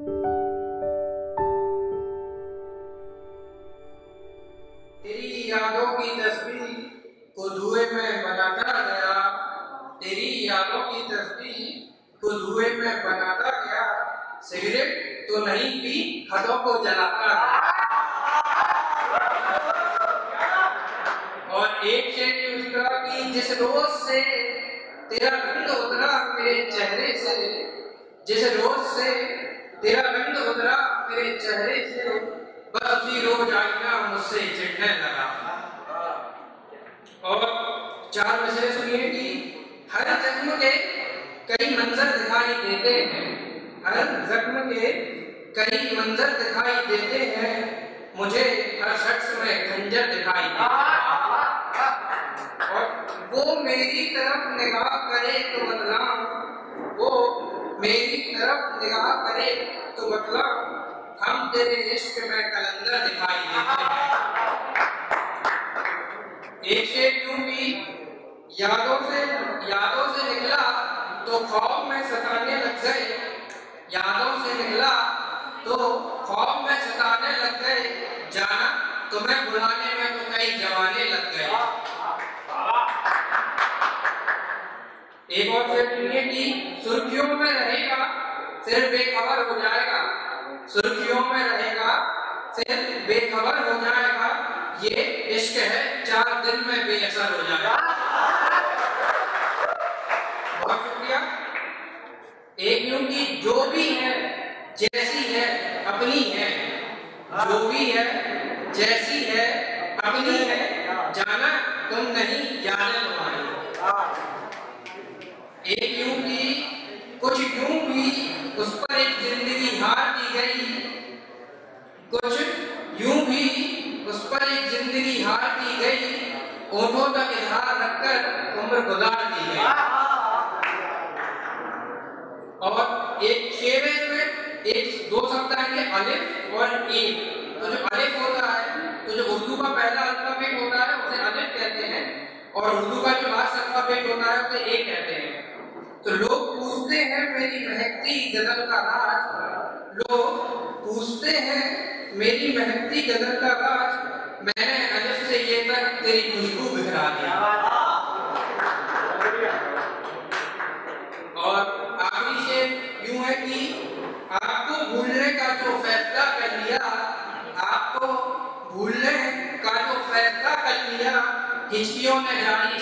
तेरी यादों की तस्वीर को धुएँ में बनाता गया। तेरी यादों की तस्वीर को धुएँ में बनाता गया। सिगरेट तो नहीं पी, खतों को जलाता गया। और एक शेर उसका कि जिस रोज से तेरा रंग उतरा मेरे चेहरे से, जिस रोज से तेरा रंग उतरा मेरे चेहरे से बस उसी रोज आईना मुझसे चिढ़ने लगा। और चार विषय सुनिए कि हर जन्म के कई मंजर दिखाई देते हैं। हर जख्म के कई मंजर दिखाई देते हैं। मुझे हर शख्स में खंजर दिखाई देता और वो मेरी तरफ़ निगाह करे तो वो मेरी तरफ़ निगाह करे तो बतलाऊं हम तेरे इश्क में कलंदर दिखाई देते एक भी यादों से यादों से निकला तो खौफ में सताने लग गए। यादों से निकला तो खौफ में सताने लग गए। जाना तुम्हें बुलाने में तो कई जमाने एक और शेर सुनिए कि सुर्खियों में रहेगा सिर बेखबर हो जाएगा। सुर्खियों में रहेगा सिर बेखबर हो जाएगा, ये इश्क है, चार दिन में बेअसर हो जाएगा। बहुत शुक्रिया। एक यूँ की जो भी है, जैसी है अपनी है। जो भी है, जैसी है अपनी है, जाना तुम नहीं जाने तुम्हारी एक यूँ की कुछ यूँ भी उस पर एक ज़िंदगी हार दी गई कुछ यूँ भी उस पर एक ज़िंदगी हार दी गई, ओठों तक इजहार रखकर उम्र गुजार दी गई। और एक शेर है इसमें, एक दो शब्द आएँगे अलिफ और एक तो जो अलिफ होता है तो जो उर्दू का पहला अल्फ़ाबेट होता है, उसे अलिफ कहते हैं। और उर्दू का जो लास्ट अल्फ़ाबेट होता है, उसे एक कहते हैं। तो लोग पूछते हैं, मेरी महकती गज़ल का राज। लोग पूछते हैं, मेरी महकती गज़ल का राज। मैंने अलिफ से ये तक तेरी खुशबू बिखरा दिया और आखिरी यूँ है कि आपको भूलने का जो फैसला कर लिया, आपको भूलने का जो फैसला कर लिया, हिचकियों ने जारी